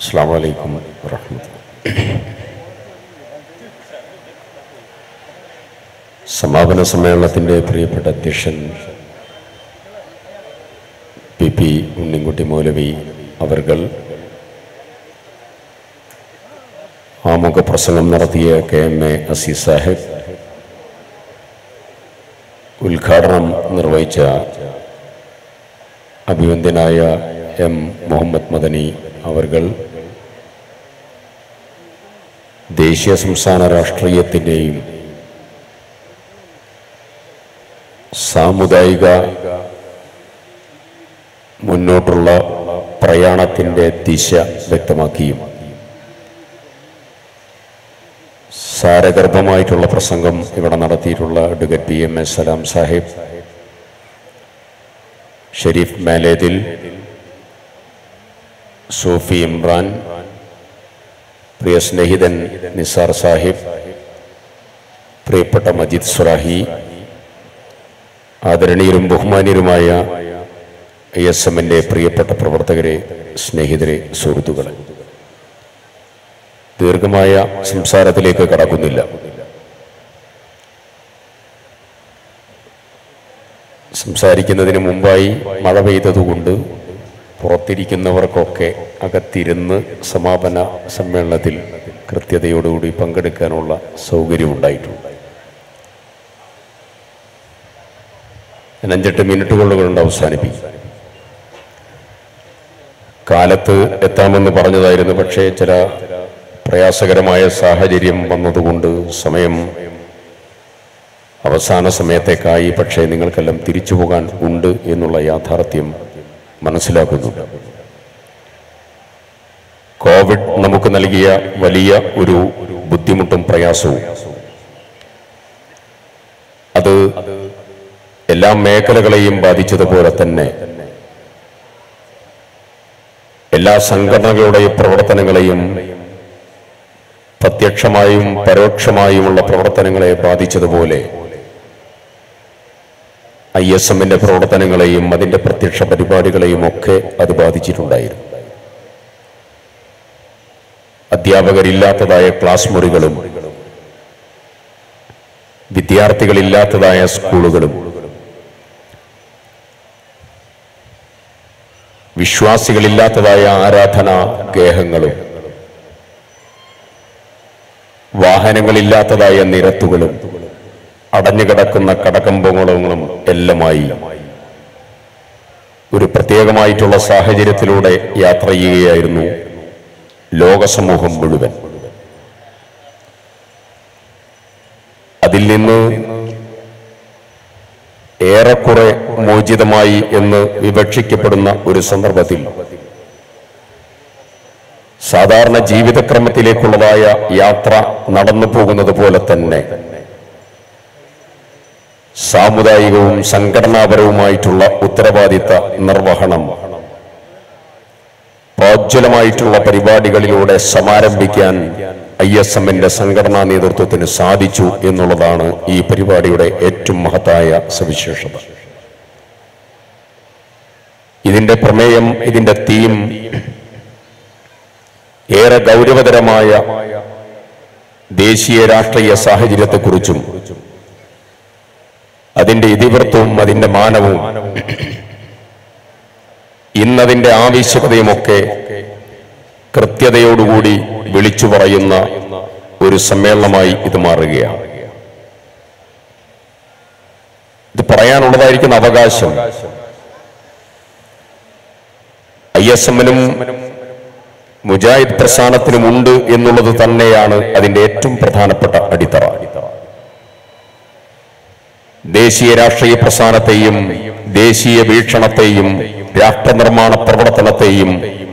അസ്സാം വലൈക്കും വറഹമത്തുള്ള സമാപന സമ്മേളനത്തിന്റെ പ്രിയപ്പെട്ട അധ്യക്ഷൻ പി പി ഉണ്ണിൻകുട്ടി മൗലവി അവർകൾ ആമുഖ പ്രസംഗം നടത്തിയ K M A Aziz Sahib ഉദ്ഘാടനം നിർവഹിച്ച അഭിവന്ദ്യനായ എം മുഹമ്മദ് മദനി അവർകൾ ദേശീയ സംസ്ഥാന രാഷ്ട്രീയത്തിന്റെയും സാമുദായിക മുന്നോട്ടുള്ള പ്രയാണത്തിന്റെ ദിശ വ്യക്തമാക്കിയും സാരഗർഭമായിട്ടുള്ള പ്രസംഗം ഇവിടെ നടത്തിയിട്ടുള്ള advocate P M S Salam Sahib Sharif മാലേതിൽ Sufi Imran പ്രിയ സ്നേഹിതൻ നിസാർ സാഹിബ് പ്രിയപ്പെട്ട മജീദ് സുറാഹി ആദരണീയരും ബഹുമാനീയരുമായ ഐ എസ് എമ്മിന്റെ പ്രിയപ്പെട്ട പ്രവർത്തകരെ സ്നേഹിതരെ സുഹൃത്തുക്കളെ. ദീർഘമായ സംസാരത്തിലേക്ക് കടക്കുന്നില്ല. സംസാരിക്കുന്നതിന് മുമ്പായി മഴ പെയ്തതുകൊണ്ട് പുറത്തിരിക്കുന്നവർക്കൊക്കെ അകത്തിരുന്ന് സമാപന സമ്മേളനത്തിൽ കൃത്യതയോടുകൂടി പങ്കെടുക്കാനുള്ള സൗകര്യമുണ്ടായിട്ടുണ്ട്. ഞാൻ അഞ്ചെട്ട് മിനിറ്റുകൾ കൊണ്ട് അവസാനിപ്പിക്കും. കാലത്ത് എത്താമെന്ന് പറഞ്ഞതായിരുന്നു പക്ഷേ ചില പ്രയാസകരമായ സാഹചര്യം വന്നതുകൊണ്ട് സമയം അവസാന സമയത്തേക്കായി പക്ഷേ നിങ്ങൾക്കെല്ലാം തിരിച്ചു പോകാൻ ഉണ്ട് എന്നുള്ള യാഥാർത്ഥ്യം മനസ്സിലാക്കുന്നുണ്ട് കോവിഡ് നമുക്ക് നൽകിയ വലിയ ഒരു ബുദ്ധിമുട്ടും പ്രയാസവും. അത് എല്ലാ മേഖലകളെയും ബാധിച്ചതുപോലെ തന്നെ എല്ലാ സംഘടനകളുടെ പ്രവർത്തനങ്ങളെയും പ്രത്യക്ഷമായും പരോക്ഷമായുമുള്ള പ്രവർത്തനങ്ങളെ ബാധിച്ചതുപോലെ ഐ എസ് എമ്മിന്റെ പ്രവർത്തനങ്ങളെയും അതിന്റെ പ്രത്യക്ഷ പരിപാടികളെയും ഒക്കെ അത് ബാധിച്ചിട്ടുണ്ടായിരുന്നു. അധ്യാപകരില്ലാത്തതായ ക്ലാസ് മുറികളും വിദ്യാർത്ഥികളില്ലാത്തതായ സ്കൂളുകളും വിശ്വാസികളില്ലാത്തതായ ആരാധനാ ഗേഹങ്ങളും വാഹനങ്ങളില്ലാത്തതായ നിരത്തുകളും അടഞ്ഞുകിടക്കുന്ന കടകമ്പങ്ങളും എല്ലാമായി. ഒരു പ്രത്യേകമായിട്ടുള്ള സാഹചര്യത്തിലൂടെ യാത്ര ചെയ്യുകയായിരുന്നു ലോകസമൂഹം മുഴുവൻ. അതിൽ നിന്ന് ഏറെക്കുറെ മോചിതമായി എന്ന് വിവക്ഷിക്കപ്പെടുന്ന ഒരു സന്ദർഭത്തിൽ സാധാരണ ജീവിതക്രമത്തിലേക്കുള്ളതായ യാത്ര നടന്നു പോകുന്നത് പോലെ തന്നെ സാമുദായികവും സംഘടനാപരവുമായിട്ടുള്ള ഉത്തരവാദിത്ത നിർവഹണം. പ്രോജ്വലമായിട്ടുള്ള പരിപാടികളിലൂടെ സമാരംഭിക്കാൻ ഐ എസ് എമ്മിന്റെ സംഘടനാ നേതൃത്വത്തിന് സാധിച്ചു എന്നുള്ളതാണ് ഈ പരിപാടിയുടെ ഏറ്റവും മഹത്തായ സവിശേഷത. ഇതിന്റെ പ്രമേയം ഇതിന്റെ തീം ഏറെ ഗൗരവതരമായ ദേശീയ രാഷ്ട്രീയ സാഹചര്യത്തെക്കുറിച്ചും അതിന്റെ ഇതിവൃത്തവും അതിന്റെ മാനവും ഇന്നതിന്റെ ആവശ്യകതയുമൊക്കെ കൃത്യതയോടുകൂടി വിളിച്ചു പറയുന്ന ഒരു സമ്മേളനമായി ഇത് മാറുകയാണ്. ഇത് പറയാനുള്ളതായിരിക്കുന്ന അവകാശം ഐ എസ് എമ്മിനും മുജാഹിദ് പ്രസ്ഥാനത്തിനും ഉണ്ട് എന്നുള്ളത് തന്നെയാണ് അതിന്റെ ഏറ്റവും പ്രധാനപ്പെട്ട അടിത്തറ. ദേശീയ രാഷ്ട്രീയ പ്രസ്ഥാനത്തെയും ദേശീയ വീക്ഷണത്തെയും രാഷ്ട്രനിർമ്മാണ പ്രവർത്തനത്തെയും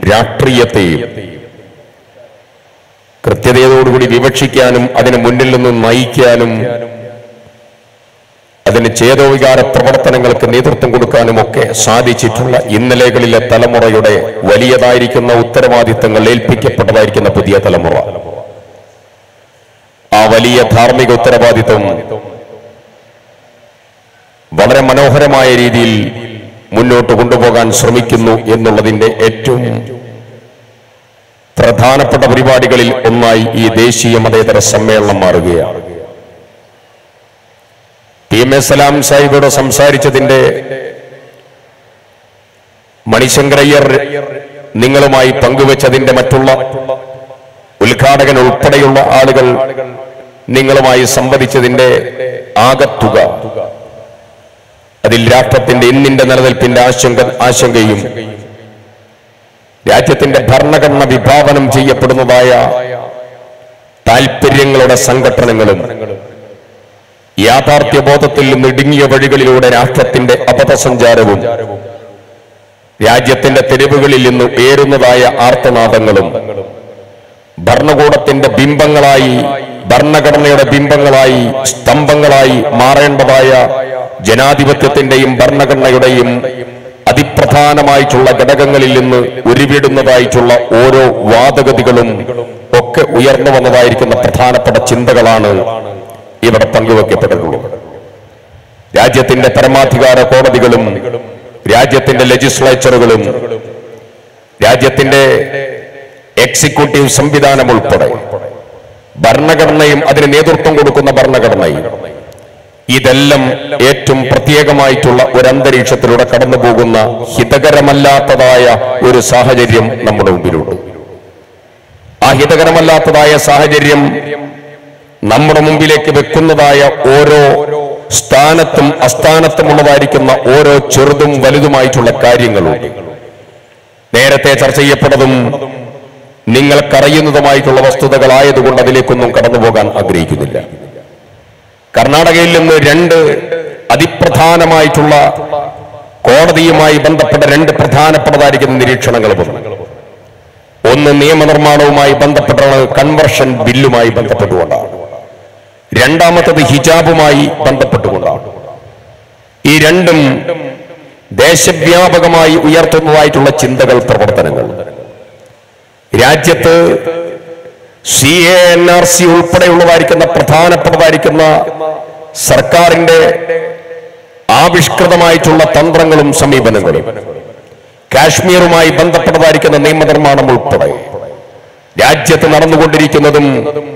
രാഷ്ട്രീയത്തെയും കൃത്യതയോടുകൂടി വിവക്ഷിക്കാനും അതിന് മുന്നിൽ നിന്ന് നയിക്കാനും അതിന് ചേതോവികാര പ്രവർത്തനങ്ങൾക്ക് നേതൃത്വം കൊടുക്കാനും ഒക്കെ സാധിച്ചിട്ടുള്ള ഇന്നലെകളിലെ തലമുറയുടെ വലിയതായിരിക്കുന്ന ഉത്തരവാദിത്തങ്ങൾ ഏൽപ്പിക്കപ്പെട്ടതായിരിക്കുന്ന പുതിയ തലമുറ. ആ വലിയ ധാർമ്മിക ഉത്തരവാദിത്വം മനോഹരമായ രീതിയിൽ മുന്നോട്ട് കൊണ്ടുപോകാൻ ശ്രമിക്കുന്നു എന്നുള്ളതിന്റെ ഏറ്റവും പ്രധാനപ്പെട്ട പരിപാടികളിൽ ഒന്നായി ഈ ദേശീയ മതേതര സമ്മേളനം മാറുകയാണ്. T M S Salam സാഹിബോട് സംസാരിച്ചതിന്റെ Manishankar Aiyar നിങ്ങളുമായി പങ്കുവച്ചതിന്റെ മറ്റുള്ള ഉദ്ഘാടകൻ ഉൾപ്പെടെയുള്ള ആളുകൾ നിങ്ങളുമായി സംവദിച്ചതിന്റെ ആകത്തുക. അതിൽ രാഷ്ട്രത്തിന്റെ ഇന്നിന്റെ നിലനിൽപ്പിന്റെ ആശങ്ക ആശങ്കയും രാജ്യത്തിന്റെ ഭരണഘടന വിഭാവനം ചെയ്യപ്പെടുന്നതായ താൽപര്യങ്ങളുടെ സംഘടനകളും യാഥാർത്ഥ്യബോധത്തിൽ നിന്ന് ഇടുങ്ങിയ വഴികളിലൂടെ രാഷ്ട്രത്തിന്റെ അപഥസഞ്ചാരവും രാജ്യത്തിന്റെ തെരുവുകളിൽ നിന്ന് ഉയരുന്നതായ ആർത്തനാദങ്ങളും ഭരണകൂടത്തിന്റെ ബിംബങ്ങളായി ഭരണഘടനയുടെ ബിംബങ്ങളായി സ്തംഭങ്ങളായി മാറേണ്ടതായ ജനാധിപത്യത്തിന്റെയും ഭരണഘടനയുടെയും അതിപ്രധാനമായിട്ടുള്ള ഘടകങ്ങളിൽ നിന്ന് ഉരുവിടുന്നതായിട്ടുള്ള ഓരോ വാദഗതികളും ഒക്കെ ഉയർന്നു വന്നതായിരിക്കുന്ന പ്രധാനപ്പെട്ട ചിന്തകളാണ് ഇവിടെ പങ്കുവെക്കപ്പെട്ടിട്ടുള്ളത്. രാജ്യത്തിന്റെ പരമാധികാര കോടതികളും രാജ്യത്തിന്റെ ലെജിസ്ലേച്ചറുകളും രാജ്യത്തിന്റെ എക്സിക്യൂട്ടീവ് സംവിധാനം ഉൾപ്പെടെ ഭരണഘടനയും അതിന് നേതൃത്വം കൊടുക്കുന്ന ഭരണഘടനയും ഇതെല്ലാം ഏറ്റവും പ്രത്യേകമായിട്ടുള്ള ഒരു അന്തരീക്ഷത്തിലൂടെ കടന്നു പോകുന്ന ഹിതകരമല്ലാത്തതായ ഒരു സാഹചര്യം നമ്മുടെ മുമ്പിലുണ്ട്. ആ ഹിതകരമല്ലാത്തതായ സാഹചര്യം നമ്മുടെ മുമ്പിലേക്ക് വെക്കുന്നതായ ഓരോ സ്ഥാനത്തും അസ്ഥാനത്തുമുള്ളതായിരിക്കുന്ന ഓരോ ചെറുതും വലുതുമായിട്ടുള്ള കാര്യങ്ങളുണ്ട്. നേരത്തെ ചർച്ച ചെയ്യപ്പെട്ടതും നിങ്ങൾക്കറിയുന്നതുമായിട്ടുള്ള വസ്തുതകളായതുകൊണ്ട് അതിലേക്കൊന്നും കടന്നു പോകാൻ ആഗ്രഹിക്കുന്നില്ല. കർണാടകയിൽ നിന്ന് രണ്ട് അതിപ്രധാനമായിട്ടുള്ള കോടതിയുമായി ബന്ധപ്പെട്ട രണ്ട് പ്രധാനപ്പെട്ടതായിരിക്കുന്ന നിരീക്ഷണങ്ങൾ ഒന്ന് നിയമനിർമ്മാണവുമായി ബന്ധപ്പെട്ടാണ് കൺവർഷൻ ബില്ലുമായി ബന്ധപ്പെട്ടുകൊണ്ടാണ്. രണ്ടാമത്തത് ഹിജാബുമായി ബന്ധപ്പെട്ടുകൊണ്ടാണ്. ഈ രണ്ടും ദേശവ്യാപകമായി ഉയർത്തുന്നതായിട്ടുള്ള ചിന്തകൾ പ്രവർത്തനങ്ങൾ. രാജ്യത്ത് C A N R C ഉൾപ്പെടെയുള്ളതായിരിക്കുന്ന പ്രധാനപ്പെട്ടതായിരിക്കുന്ന സർക്കാരിന്റെ ആവിഷ്കൃതമായിട്ടുള്ള തന്ത്രങ്ങളും സമീപനങ്ങളും കാശ്മീറുമായി ബന്ധപ്പെട്ടതായിരിക്കുന്ന നിയമനിർമ്മാണം ഉൾപ്പെടെ. രാജ്യത്ത് നടന്നുകൊണ്ടിരിക്കുന്നതും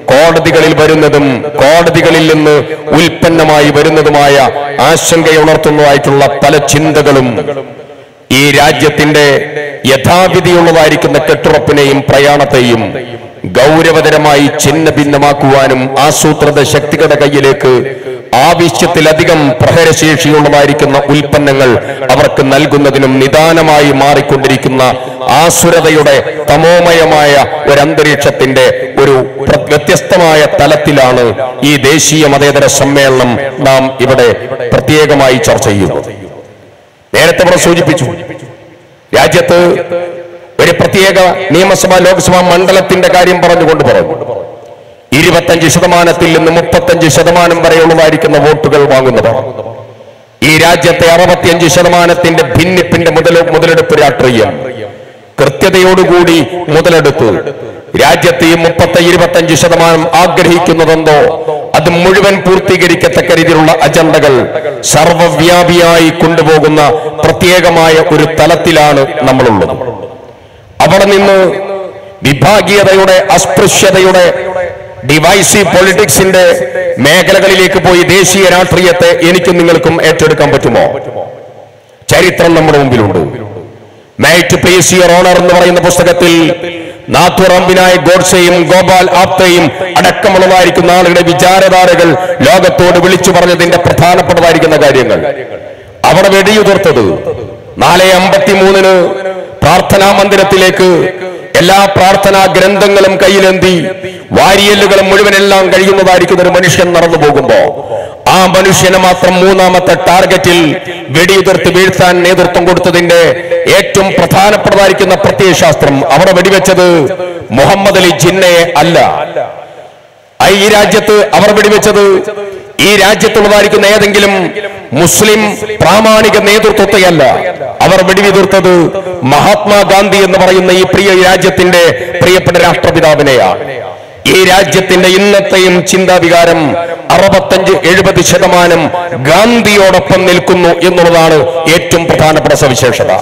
കോടതികളിൽ വരുന്നതും കോടതികളിൽ നിന്ന് ഉൽപ്പന്നമായി വരുന്നതുമായ ആശങ്കയുണർത്തുന്നതായിട്ടുള്ള പല ചിന്തകളും ഈ രാജ്യത്തിന്റെ യഥാവിധിയുള്ളതായിരിക്കുന്ന കെട്ടുറപ്പിനെയും പ്രയാണത്തെയും ഗൗരവതരമായി ഛിന്ന ഭിന്നമാക്കുവാനും ആസൂത്രിത ശക്തികളുടെ കയ്യിലേക്ക് ആവശ്യത്തിലധികം പ്രഹരശേഷിയുള്ളതായിരിക്കുന്ന ഉൽപ്പന്നങ്ങൾ അവർക്ക് നൽകുന്നതിനും നിദാനമായി മാറിക്കൊണ്ടിരിക്കുന്ന ആസുരതയുടെ തമോമയമായ ഒരു അന്തരീക്ഷത്തിന്റെ ഒരു വ്യത്യസ്തമായ തലത്തിലാണ് ഈ ദേശീയ മതേതര സമ്മേളനം നാം ഇവിടെ പ്രത്യേകമായി ചർച്ച ചെയ്യുന്നത്. നേരത്തെ ഇവിടെ സൂചിപ്പിച്ചു. രാജ്യത്ത് ഒരു പ്രത്യേക നിയമസഭാ ലോക്സഭാ മണ്ഡലത്തിന്റെ കാര്യം പറഞ്ഞുകൊണ്ട് പറഞ്ഞു. ഇരുപത്തഞ്ച് ശതമാനത്തിൽ നിന്ന് മുപ്പത്തഞ്ച് ശതമാനം വരെയുള്ളതായിരിക്കുന്ന വോട്ടുകൾ വാങ്ങുന്നവർ. ഈ രാജ്യത്തെ അറുപത്തിയഞ്ച് ശതമാനത്തിന്റെ ഭിന്നിപ്പിന്റെ മുതൽ മുതലെടുപ്പ് രാഷ്ട്രീയം കൃത്യതയോടുകൂടി മുതലെടുത്ത് രാജ്യത്തെ ഈ മുപ്പത്തി ഇരുപത്തഞ്ച് ശതമാനം ആഗ്രഹിക്കുന്നതെന്തോ അത് മുഴുവൻ പൂർത്തീകരിക്കത്തക്ക രീതിയിലുള്ള അജണ്ടകൾ സർവവ്യാപിയായി കൊണ്ടുപോകുന്ന പ്രത്യേകമായ ഒരു തലത്തിലാണ് നമ്മളുള്ളത്. അവിടെ നിന്ന് വിഭാഗീയതയുടെ അസ്പൃശ്യതയുടെ ഡിവൈസീവ് പൊളിറ്റിക്സിന്റെ മേഖലകളിലേക്ക് പോയി ദേശീയ രാഷ്ട്രീയത്തെ എനിക്കും നിങ്ങൾക്കും ഏറ്റെടുക്കാൻ പറ്റുമോ? ചരിത്രം നമ്മുടെ മുമ്പിലുണ്ട്. മൈറ്റ് പേസ് യുവർ ഓണർ എന്ന് പറയുന്ന പുസ്തകത്തിൽ നാഥുറമ്പിനായ ഗോഡ്സെയും ഗോപാൽ ആപ്തയും അടക്കമുള്ളതായിരിക്കുന്ന ആളുകളുടെ വിചാരധാരകൾ ലോകത്തോട് വിളിച്ചു പറഞ്ഞതിന്റെ പ്രധാനപ്പെട്ടതായിരിക്കുന്ന കാര്യങ്ങൾ. അവിടെ വെടിയുതിർത്തത് നാല് അമ്പത്തിമൂന്നിന് പ്രാർത്ഥനാ മന്ദിരത്തിലേക്ക് എല്ലാ പ്രാർത്ഥനാ ഗ്രന്ഥങ്ങളും കയ്യിലെന്തി വാരിയല്ലുകളും മുഴുവനെല്ലാം കഴിയുന്നതായിരിക്കുന്ന ഒരു മനുഷ്യൻ നടന്നു പോകുമ്പോ ആ മനുഷ്യനെ മാത്രം മൂന്നാമത്തെ ടാർഗറ്റിൽ വെടിയുതിർത്ത് വീഴ്ത്താൻ നേതൃത്വം കൊടുത്തതിന്റെ ഏറ്റവും പ്രധാനപ്പെട്ടതായിരിക്കുന്ന പ്രത്യയശാസ്ത്രം അവിടെ വെടിവെച്ചത് മുഹമ്മദ് അലി ജിന്നയെ അല്ല. ഈ രാജ്യത്ത് അവർ വെടിവെച്ചത് ഈ രാജ്യത്തുള്ളതായിരിക്കുന്ന ഏതെങ്കിലും മുസ്ലിം പ്രാമാണിക നേതൃത്വത്തെയല്ല അവർ വെടിവിതിർത്തത് മഹാത്മാഗാന്ധി എന്ന് പറയുന്ന ഈ പ്രിയ രാജ്യത്തിന്റെ പ്രിയപ്പെട്ട രാഷ്ട്രപിതാവിനെയാണ് ഈ രാജ്യത്തിന്റെ ഇന്നത്തെയും ചിന്താവികാരം അറുപത്തഞ്ച് എഴുപത് ശതമാനം ഗാന്ധിയോടൊപ്പം നിൽക്കുന്നു എന്നുള്ളതാണ് ഏറ്റവും പ്രധാനപ്പെട്ട സവിശേഷത.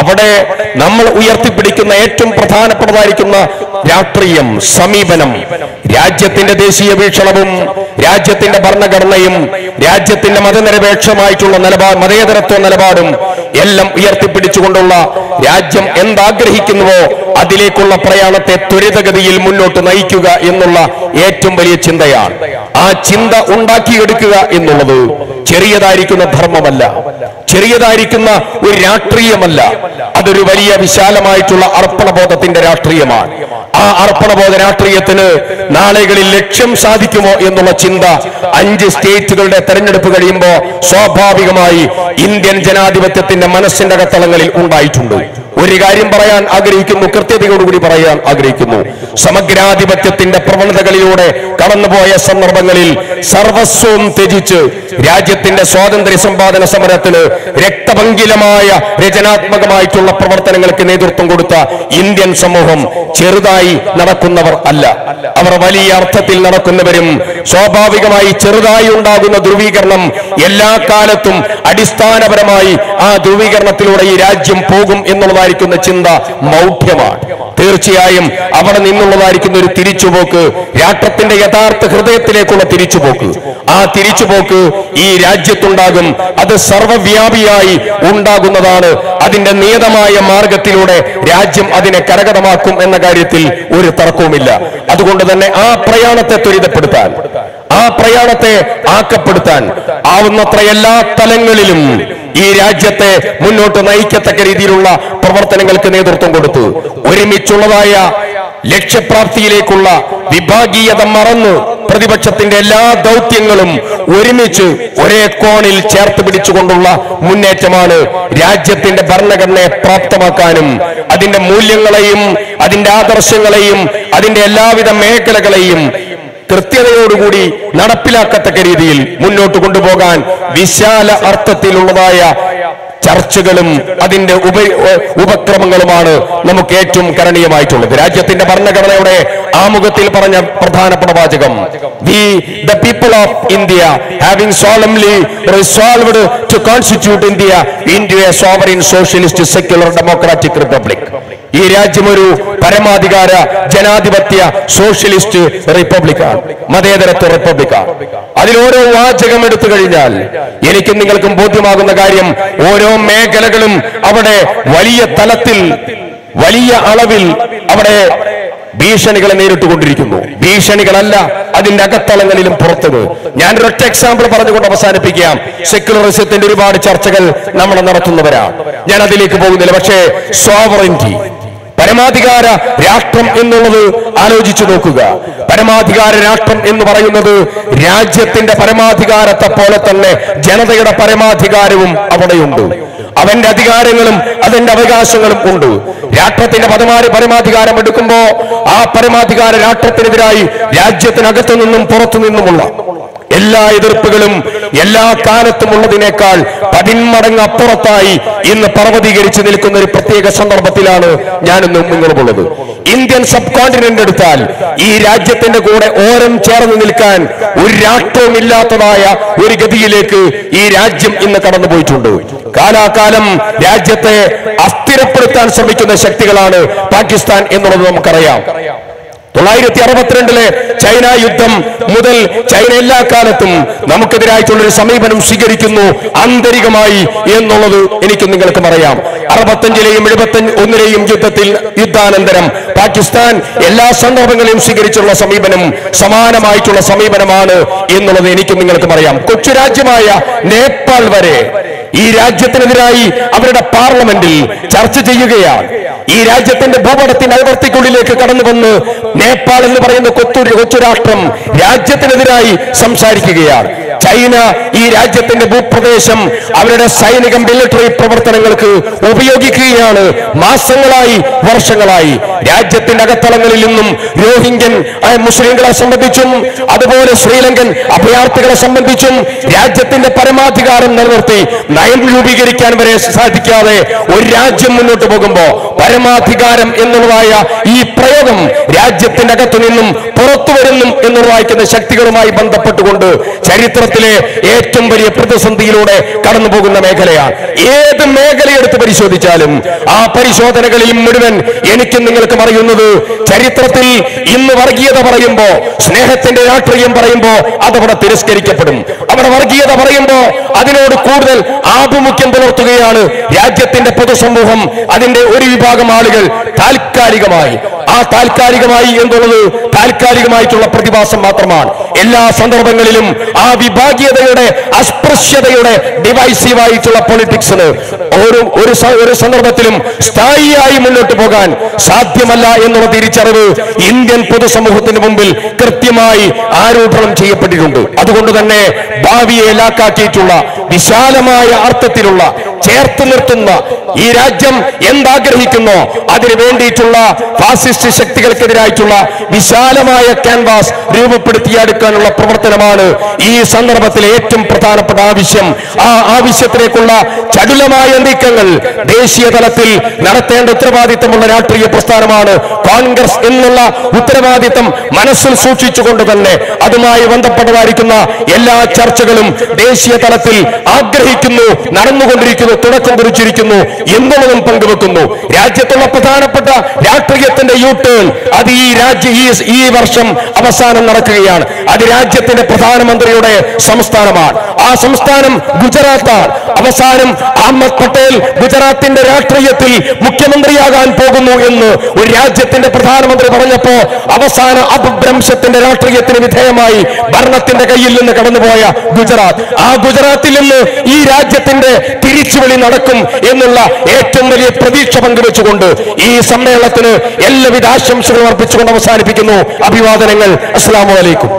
അവിടെ നമ്മൾ ഉയർത്തിപ്പിടിക്കുന്ന ഏറ്റവും പ്രധാനപ്പെട്ടതായിരിക്കുന്ന രാഷ്ട്രീയം സമീപനം രാജ്യത്തിന്റെ ദേശീയ വീക്ഷണവും രാജ്യത്തിന്റെ ഭരണഘടനയും രാജ്യത്തിന്റെ മതനിരപേക്ഷമായിട്ടുള്ള നിലപാട് മതേതരത്വ നിലപാടും എല്ലാം ഉയർത്തിപ്പിടിച്ചുകൊണ്ടുള്ള രാജ്യം എന്താഗ്രഹിക്കുന്നുവോ അതിലേക്കുള്ള പ്രയാണത്തെ ത്വരിതഗതിയിൽ മുന്നോട്ട് നയിക്കുക എന്നുള്ള ഏറ്റവും വലിയ ചിന്തയാണ്. ആ ചിന്ത ഉണ്ടാക്കിയെടുക്കുക എന്നുള്ളത് ചെറിയതായിരിക്കുന്ന ധർമ്മമല്ല. ചെറിയതായിരിക്കുന്ന ഒരു രാഷ്ട്രീയമല്ല. അതൊരു വലിയ വിശാലമായിട്ടുള്ള അർപ്പണബോധത്തിന്റെ രാഷ്ട്രീയമാണ്. ആ അർപ്പണബോധ രാഷ്ട്രീയത്തിന് നാളുകളിൽ ലക്ഷ്യം സാധിക്കുമോ എന്നുള്ള ചിന്ത അഞ്ച് സ്റ്റേറ്റുകളുടെ തെരഞ്ഞെടുപ്പ് കഴിയുമ്പോൾ സ്വാഭാവികമായി ഇന്ത്യൻ ജനാധിപത്യത്തിന്റെ മനസ്സിന്റെ അകത്തളങ്ങളിൽ ഉണ്ടായിട്ടുണ്ട്. ഒരു കാര്യം പറയാൻ ആഗ്രഹിക്കുന്നു കൃത്യതയോടുകൂടി പറയാൻ ആഗ്രഹിക്കുന്നു. സമഗ്രാധിപത്യത്തിന്റെ പ്രവണതകളിലൂടെ കടന്നുപോയ സന്ദർഭങ്ങളിൽ സർവസ്വവും ത്യജിച്ച് രാജ്യത്തിന്റെ സ്വാതന്ത്ര്യ സമ്പാദന സമരത്തിന് രക്തപങ്കിലമായ രചനാത്മകമായിട്ടുള്ള പ്രവർത്തനങ്ങൾക്ക് നേതൃത്വം കൊടുത്ത ഇന്ത്യൻ സമൂഹം ചെറുതായി നടക്കുന്നവർ അല്ല. അവർ വലിയ അർത്ഥത്തിൽ നടക്കുന്നവരും സ്വാഭാവികമായി ചെറുതായി ഉണ്ടാകുന്ന ധ്രുവീകരണം എല്ലാ കാലത്തും അടിസ്ഥാനപരമായി ആ ധ്രുവീകരണത്തിലൂടെ ഈ രാജ്യം പോകും എന്നുള്ളതായിരിക്കുന്ന ചിന്ത മൗഢ്യമാണ്. തീർച്ചയായും അവിടെ നിന്നുള്ളതായിരിക്കുന്ന ഒരു തിരിച്ചുപോക്ക് രാഷ്ട്രത്തിന്റെ യഥാർത്ഥ ഹൃദയത്തിലേക്കുള്ള തിരിച്ചുപോക്ക്. ആ തിരിച്ചുപോക്ക് ഈ രാജ്യത്തുണ്ടാകും. അത് സർവവ്യാപിയായി ഉണ്ടാകുന്നതാണ്. അതിന്റെ നിയതമായ മാർഗത്തിലൂടെ രാജ്യം അതിനെ കരകതമാക്കും എന്ന കാര്യത്തിൽ ഒരു തർക്കവുമില്ല. അതുകൊണ്ട് തന്നെ ആ പ്രയാണത്തെ ത്വരിതപ്പെടുത്താൻ ആ പ്രയാണത്തെ ആക്കപ്പെടുത്താൻ ആവുന്നത്ര എല്ലാ തലങ്ങളിലും ഈ രാജ്യത്തെ മുന്നോട്ട് നയിക്കത്തക്ക രീതിയിലുള്ള പ്രവർത്തനങ്ങൾക്ക് നേതൃത്വം കൊടുത്തു ഒരുമിച്ചുള്ളതായ ലക്ഷ്യപ്രാപ്തിയിലേക്കുള്ള വിഭാഗീയത മറന്ന്. പ്രതിപക്ഷത്തിന്റെ എല്ലാ ദൗത്യങ്ങളും ഒരുമിച്ച് ഒരേ കോണിൽ ചേർത്ത് പിടിച്ചുകൊണ്ടുള്ള മുന്നേറ്റമാണ് രാജ്യത്തിന്റെ ഭരണഘടനയെ പ്രാപ്തമാക്കാനും അതിന്റെ മൂല്യങ്ങളെയും അതിന്റെ ആദർശങ്ങളെയും അതിന്റെ എല്ലാവിധ മേഖലകളെയും കൃത്യതയോടുകൂടി നടപ്പിലാക്കത്തക്ക രീതിയിൽ മുന്നോട്ട് കൊണ്ടുപോകാൻ വിശാല അർത്ഥത്തിലുള്ളതായ ചർച്ചകളും അതിന്റെ ഉപ ഉപക്രമങ്ങളുമാണ് നമുക്ക് ഏറ്റവും കരണീയമായിട്ടുള്ളത്. രാജ്യത്തിന്റെ ഭരണഘടനയുടെ ആമുഖത്തിൽ പറഞ്ഞ പ്രധാനപ്പെട്ട വാചകം we the people of India having solemnly resolved to constitute India India a sovereign socialist secular democratic republic ഈ രാജ്യം ഒരു പരമാധികാര ജനാധിപത്യ സോഷ്യലിസ്റ്റ് റിപ്പബ്ലിക്കാണ് മതേതരത്വ റിപ്പബ്ലിക്കാണ്. അതിൽ ഓരോ വാചകം എടുത്തു കഴിഞ്ഞാൽ എനിക്കും നിങ്ങൾക്കും ബോധ്യമാകുന്ന കാര്യം ഓരോ മേഖലകളും അവിടെ വലിയ തലത്തിൽ വലിയ അളവിൽ അവിടെ ഭീഷണികളെ നേരിട്ടുകൊണ്ടിരിക്കുന്നു. ഭീഷണികളല്ല അതിന്റെ അകത്തളങ്ങളിലും പുറത്തത് ഞാൻ ഒരൊറ്റ എക്സാമ്പിൾ പറഞ്ഞുകൊണ്ട് അവസാനിപ്പിക്കാം. സെക്യുലറിസത്തിന്റെ ഒരുപാട് ചർച്ചകൾ നമ്മൾ നടത്തുന്നവരാണ്. ഞാൻ അതിലേക്ക് പോകുന്നില്ല പക്ഷേ സോവറിറ്റി പരമാധികാര രാഷ്ട്രം എന്നുള്ളത് ആലോചിച്ചു നോക്കുക. പരമാധികാര രാഷ്ട്രം എന്ന് പറയുന്നത് രാജ്യത്തിന്റെ പരമാധികാരത്തെ പോലെ തന്നെ ജനതയുടെ പരമാധികാരവും അവിടെയുണ്ട്. അവന്റെ അധികാരങ്ങളും അതിന്റെ അവകാശങ്ങളും ഉണ്ട്. രാഷ്ട്രത്തിന്റെ പരമാരി പരമാധികാരം എടുക്കുമ്പോ ആ പരമാധികാര രാഷ്ട്രത്തിനെതിരായി രാജ്യത്തിനകത്തു നിന്നും പുറത്തു നിന്നുമുള്ള എല്ലാ എതിർപ്പുകളും എല്ലാ കാലത്തും ഉള്ളതിനേക്കാൾ പതിന്മടങ്ങ് അപ്പുറത്തായി ഇന്ന് പർവതീകരിച്ച് നിൽക്കുന്ന ഒരു പ്രത്യേക സന്ദർഭത്തിലാണ് ഞാനിന്ന് നിങ്ങളുമുള്ളത് ഇന്ത്യൻ സബ് കോണ്ടിനെന്റ് എടുത്താൽ ഈ രാജ്യത്തിന്റെ കൂടെ ഓരം ചേർന്ന് നിൽക്കാൻ ഒരു രാഷ്ട്രവും ഇല്ലാത്തതായ ഒരു ഗതിയിലേക്ക് ഈ രാജ്യം ഇന്ന് കടന്നുപോയിട്ടുണ്ട്. കാലാകാലം രാജ്യത്തെ അസ്ഥിരപ്പെടുത്താൻ ശ്രമിക്കുന്ന ശക്തികളാണ് പാകിസ്ഥാൻ എന്നുള്ളത് നമുക്കറിയാം. തൊള്ളായിരത്തി അറുപത്തിരണ്ടിലെ ചൈന യുദ്ധം മുതൽ ചൈന എല്ലാ കാലത്തും നമുക്കെതിരായിട്ടുള്ള ഒരു സമീപനം സ്വീകരിക്കുന്നു ആന്തരികമായി എന്നുള്ളത് എനിക്ക് നിങ്ങൾക്കും അറിയാം അറുപത്തഞ്ചിലെയും എഴുപത്തി ഒന്നിലെയും യുദ്ധത്തിൽ യുദ്ധാനന്തരം പാകിസ്ഥാൻ എല്ലാ സന്ദർഭങ്ങളെയും സ്വീകരിച്ചുള്ള സമീപനം സമാനമായിട്ടുള്ള സമീപനമാണ് എന്നുള്ളത് എനിക്കും നിങ്ങൾക്ക് പറയാം. കൊച്ചു രാജ്യമായ നേപ്പാൾ വരെ ഈ രാജ്യത്തിനെതിരായി അവരുടെ പാർലമെന്റിൽ ചർച്ച ചെയ്യുകയാണ്. ഈ രാജ്യത്തിന്റെ ഭൂപടത്തിന്റെ അതിർത്തിക്കുള്ളിലേക്ക് കടന്നു വന്ന് നേപ്പാൾ എന്ന് പറയുന്ന കൊത്തു കൊച്ചു രാഷ്ട്രം രാജ്യത്തിനെതിരായി സംസാരിക്കുകയാണ്. ചൈന ഈ രാജ്യത്തിന്റെ ഭൂപ്രദേശം അവരുടെ സൈനിക മിലിറ്ററി പ്രവർത്തനങ്ങൾക്ക് ഉപയോഗിക്കുകയാണ്. മാസങ്ങളായി വർഷങ്ങളായി. രാജ്യത്തിന്റെ അകത്തളങ്ങളിൽ നിന്നും രോഹിംഗ്യൻ മുസ്ലിങ്ങളെ സംബന്ധിച്ചും അതുപോലെ ശ്രീലങ്കൻ അഭയാർത്ഥികളെ സംബന്ധിച്ചും രാജ്യത്തിന്റെ പരമാധികാരം നിലനിർത്തി നയം രൂപീകരിക്കാൻ വരെ സാധിക്കാതെ ഒരു രാജ്യം മുന്നോട്ട് പോകുമ്പോ പരമാധികാരം എന്നുള്ളതായ ഈ പ്രയോഗം രാജ്യത്തിന്റെ അകത്തു നിന്നും പുറത്തു വരുന്നു എന്ന് ശക്തികളുമായി ബന്ധപ്പെട്ടുകൊണ്ട് ചരിത്രത്തിലെ ഏറ്റവും വലിയ പ്രതിസന്ധിയിലൂടെ കടന്നു പോകുന്ന മേഖലയാണ്. ഏത് മേഖലയെടുത്ത് പരിശോധിച്ചാലും ആ പരിശോധനകളിൽ മുഴുവൻ എനിക്കും നിങ്ങൾക്ക് അറിയുന്നത് ചരിത്രത്തിൽ ഇന്ന് വർഗീയത പറയുമ്പോ സ്നേഹത്തിന്റെ രാഷ്ട്രീയം പറയുമ്പോ അതവിടെ തിരസ്കരിക്കപ്പെടും. അവിടെ വർഗീയത പറയുമ്പോ അതിനോട് കൂടുതൽ ആഭിമുഖ്യം പുലർത്തുകയാണ് രാജ്യത്തിന്റെ പൊതുസമൂഹം. അതിന്റെ ഒരു വിഭാഗം ആളുകൾ താൽക്കാലികമായി. ആ താൽക്കാലികമായി എന്നുള്ളത് താൽക്കാലികമായിട്ടുള്ള പ്രതിഭാസം മാത്രമാണ്. എല്ലാ സന്ദർഭങ്ങളിലും ആ വിഭാഗീയതയുടെ അസ്പൃശ്യതയുടെ ഡിവൈസീവായിട്ടുള്ള പൊളിറ്റിക്സിന് ഒരു ഒരു സന്ദർഭത്തിലും സ്ഥായിയായി മുന്നോട്ട് പോകാൻ സാധ്യമല്ല എന്നുള്ള തിരിച്ചറിവ് ഇന്ത്യൻ പൊതുസമൂഹത്തിന് മുമ്പിൽ കൃത്യമായി ആരോപണം ചെയ്യപ്പെട്ടിട്ടുണ്ട്. അതുകൊണ്ട് തന്നെ ഭാവിയെ ലാക്കാക്കിയിട്ടുള്ള വിശാലമായ അർത്ഥത്തിലുള്ള ചേർത്ത് നിർത്തുന്ന ഈ രാജ്യം എന്താഗ്രഹിക്കുന്നു? അതിനു വേണ്ടിയിട്ടുള്ള ഫാസിസ്റ്റ് ശക്തികൾക്കെതിരായിട്ടുള്ള വിശാലമായ ക്യാൻവാസ് രൂപപ്പെടുത്തിയെടുക്കാനുള്ള പ്രവർത്തനമാണ് ഈ സന്ദർഭത്തിൽ ഏറ്റവും പ്രധാനപ്പെട്ട ആവശ്യം. ആ ആവശ്യത്തിലേക്കുള്ള ചടുലമായ നീക്കങ്ങൾ ദേശീയ തലത്തിൽ നടത്തേണ്ട ഉത്തരവാദിത്തമുള്ള രാഷ്ട്രീയ പ്രസ്ഥാനമാണ് കോൺഗ്രസ് എന്നുള്ള ഉത്തരവാദിത്തം മനസ്സിൽ സൂക്ഷിച്ചുകൊണ്ട് തന്നെ അതുമായി ബന്ധപ്പെട്ടതായിരിക്കുന്ന എല്ലാ ചർച്ചകളും ദേശീയ തലത്തിൽ ആഗ്രഹിക്കുന്നു നടന്നുകൊണ്ടിരിക്കുന്നു. തുടക്കം കുറിച്ചിരിക്കുന്നു. എന്നുള്ളതും പങ്കുവെക്കുന്നു. രാജ്യത്തുള്ള പ്രധാനപ്പെട്ട രാഷ്ട്രീയത്തിന്റെ യു ടേൺ അത് ഈ രാജ്യ ഈ വർഷം അവസാനം നടക്കുകയാണ്. അത് രാജ്യത്തിന്റെ പ്രധാനമന്ത്രിയുടെ സംസ്ഥാനമാണ്. ആ സംസ്ഥാനം ഗുജറാത്താണ്. അവസാനം അഹമ്മദ് പട്ടേൽ ഗുജറാത്തിന്റെ രാഷ്ട്രീയത്തിൽ മുഖ്യമന്ത്രിയാകാൻ പോകുന്നു എന്ന് ഒരു രാജ്യത്തിന്റെ പ്രധാനമന്ത്രി പറഞ്ഞപ്പോ അവസാന അപഭ്രംശത്തിന്റെ രാഷ്ട്രീയത്തിന് വിധേയമായി ഭരണത്തിന്റെ കയ്യിൽ നിന്ന് കടന്നുപോയ ഗുജറാത്ത്. ആ ഗുജറാത്തിൽ നിന്ന് ഈ രാജ്യത്തിന്റെ തിരിച്ചുവിളി നടക്കും എന്നുള്ള ഏറ്റവും വലിയ പ്രതീക്ഷ പങ്കുവെച്ചുകൊണ്ട് ഈ സമ്മേളനത്തിന് എല്ലാവിധ ആശംസകളും അർപ്പിച്ചുകൊണ്ട് അവസാനിപ്പിക്കുന്നു. അഭിവാദനങ്ങൾ. അസ്സാം വലൈക്കും